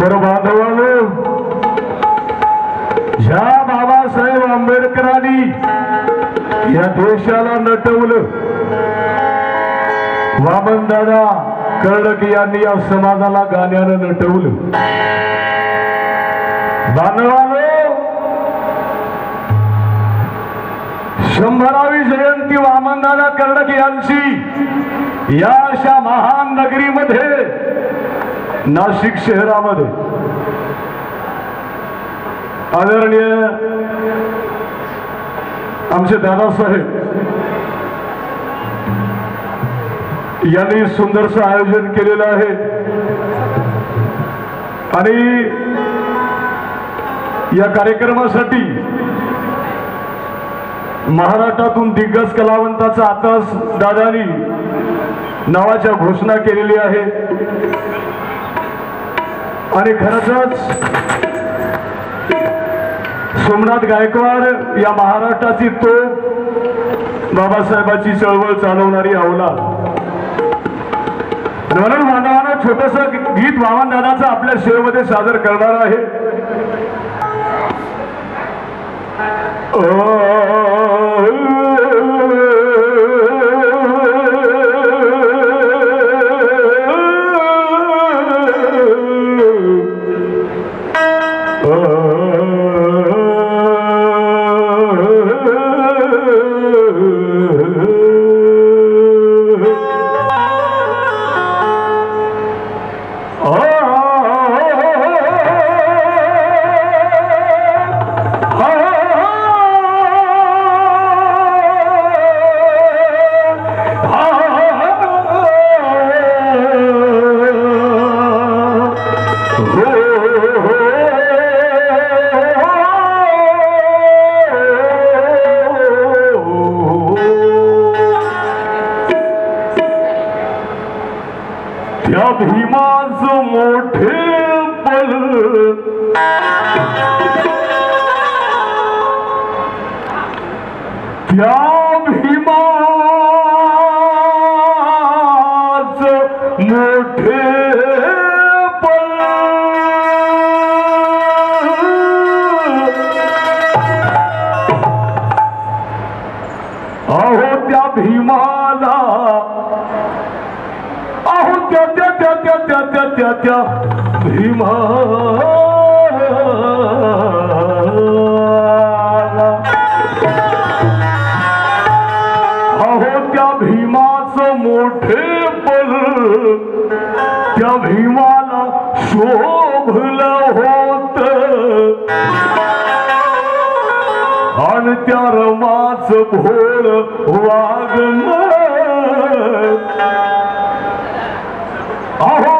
तर बांधवानो ह्या बाबासाहेब आंबेडकरांनी या देशाला नटवलं. वामनदादा कर्डक यांनी या समाजाला गाण्यानं नटवलं. बांधवानो शंभरावी जयंती वामनदादा कर्डक यांची या अशा महान नगरीमध्ये नाशिक शहरामध्ये आदरणीय आमचे दादासाहेब यांनी सुंदरसं आयोजन केलेलं आहे. आणि या कार्यक्रमासाठी महाराष्ट्रातून दिग्गज कलावंताचा आताच दादानी नावाच्या घोषणा केलेली आहे. आणि खरंच सोमनाथ गायकवाड या महाराष्ट्राची तो बाबासाहेबाची चळवळ चालवणारी अवलाद म्हणून मानवानं छोटस गीत वामनदानाचं आपल्या शेवमध्ये सादर करणार आहे. ओ त्या त्या त्या भीमा अहो त्या भीमाचं मोठे बल त्या भीमाला शोभलं होत. आणि त्या रमाच भोर वागण. अहो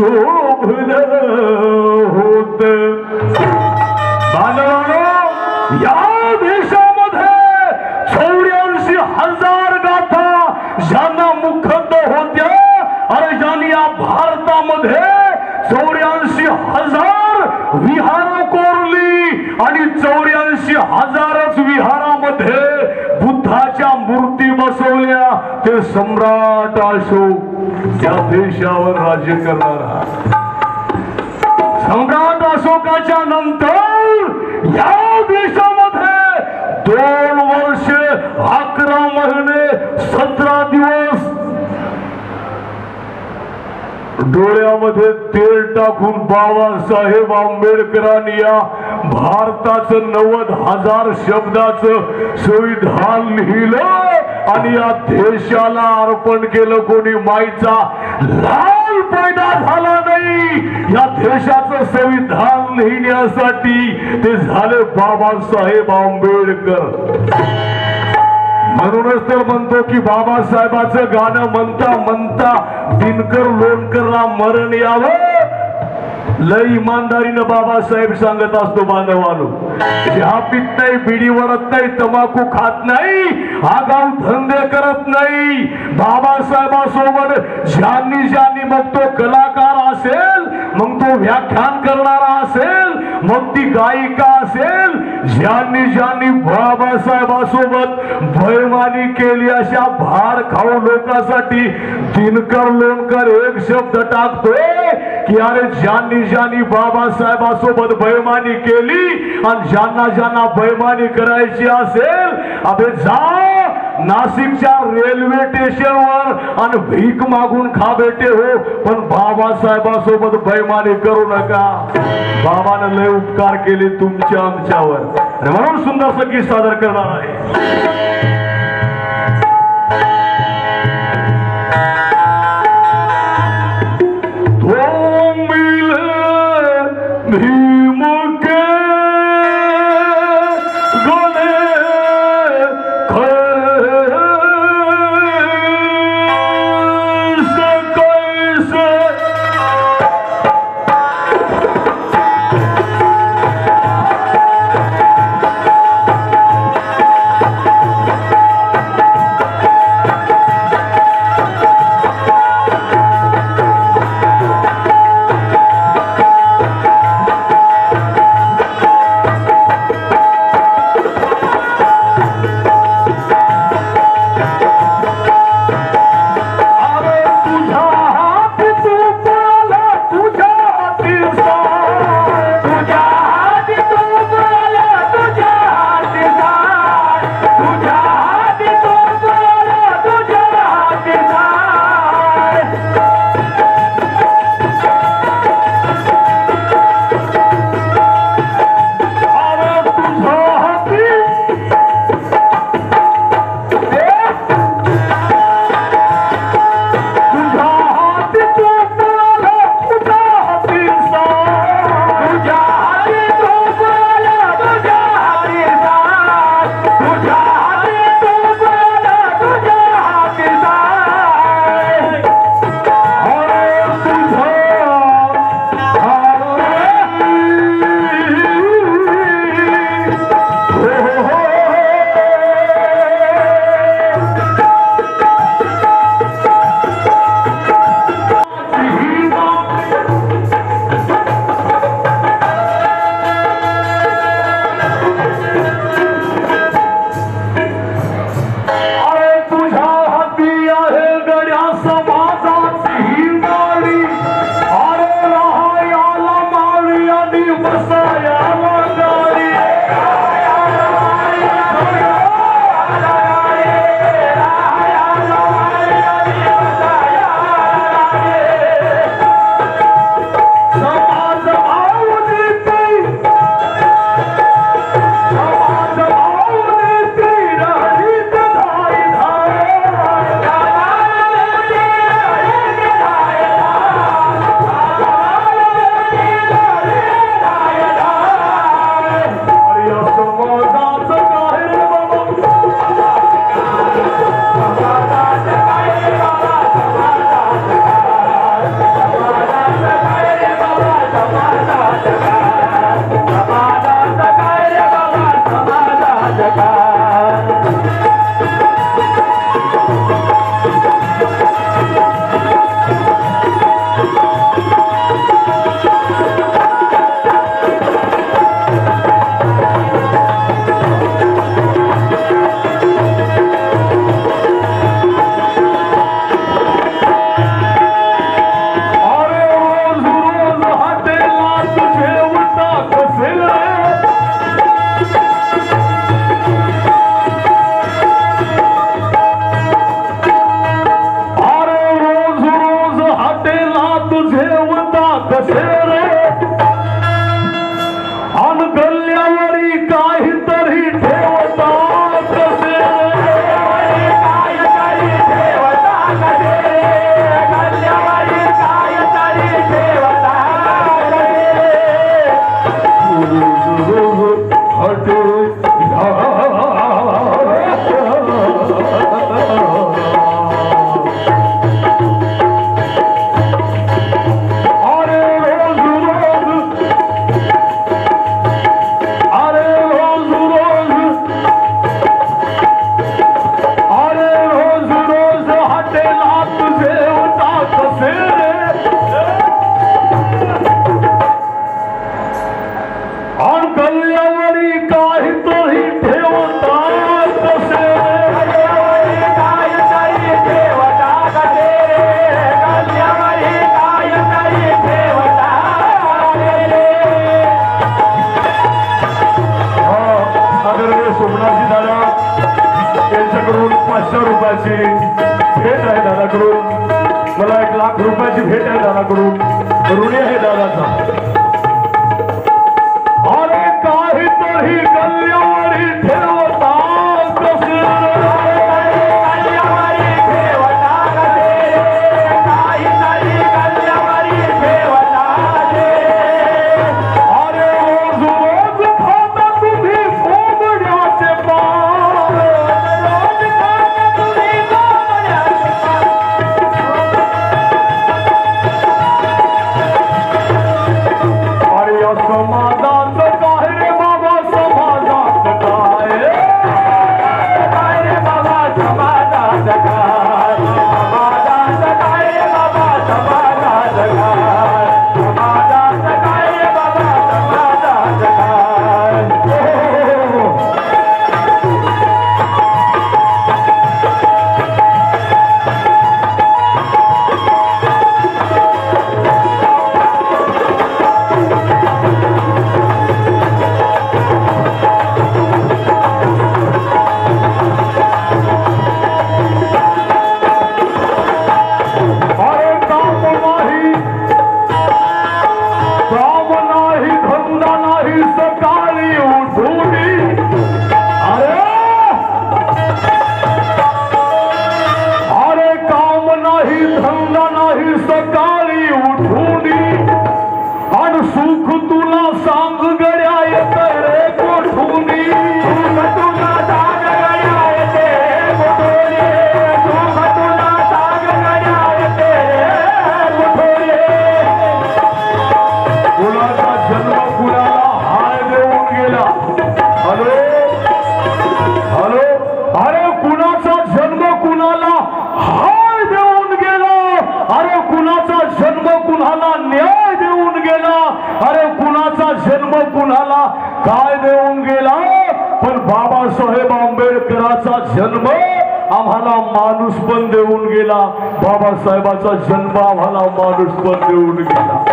शोभल होत. बांधवानो या देशामध्ये चौऱ्याऐंशी हजार गाथा ज्यांना मुखद होत्या अरे ज्यांनी या भारतामध्ये चौऱ्याऐंशी हजार विहार कोरली आणि चौऱ्याऐंशी हजारच विहारामध्ये बुद्धाच्या मूर्ती बसवल्या ते सम्राट अशोक त्या देशावर राज्य करणारा सम्राट अशोकाच्या नंतर या देशामध्ये दोन वर्ष अकरा महिने सतरा दिवस डोळ्यामध्ये तेल टाकून बाबासाहेब आंबेडकरांनी या भारताचं नव्वद हजार शब्दाचं संविधान लिहिलं आणि या देशाला अर्पण केलं कोणी माईचा लाल पैदा झाला नाही. या देशाचं संविधान लिहिण्यासाठी ते झाले बाबासाहेब आंबेडकर. म्हणूनच तर म्हणतो की बाबासाहेबाचं गाणं म्हणता म्हणता दिनकर लोणकरला मरण यावं. लय इमानदारीनं बाबासाहेब सांगत असतो बांधवानो. चहा पित नाही बिडी वरत नाही तंबाखू खात नाही आगाऊ धंदे करत नाही. बाबासाहेबासोबत ज्यांनी ज्यांनी मग तो कलाकार असेल मग तो व्याख्यान करणारा असेल मग ती गायिका असेल ज्यांनी ज्यांनी बाबासाहेबासोबत भयमानी केली अशा भार खाऊ लोकांसाठी दिनकर लोणकर एक शब्द टाकतोय. अरे ज्यांनी ज्यांनी बाबासाहेबांसोबत बैमानी केली आणि ज्यांना ज्यांना बैमानी करायची असेल अबे जा नाशिकच्या रेल्वे स्टेशनवर आणि भीक मागून खा बेटे हो पण बाबासाहेबांसोबत बैमानी करू नका. बाबानं लय उपकार केले तुमच्या आमच्यावर. म्हणून सुंदर संगीत सादर करणार आहे. तू माणूस पण देऊन गेला. बाबासाहेबाचा जन्मावाला माणूस पण देऊन गेला.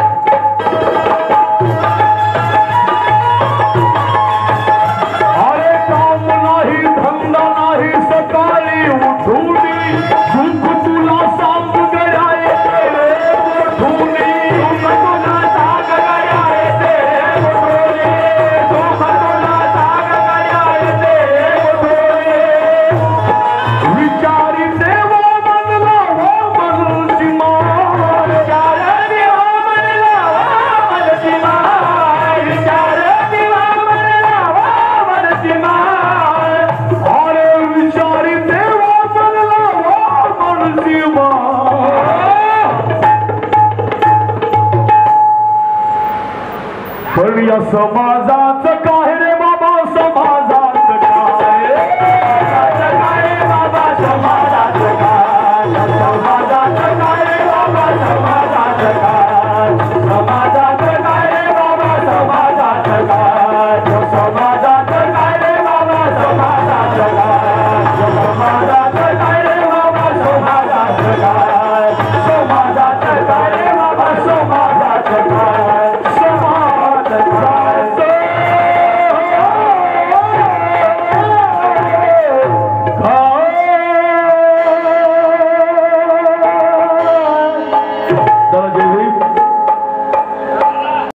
সমাজা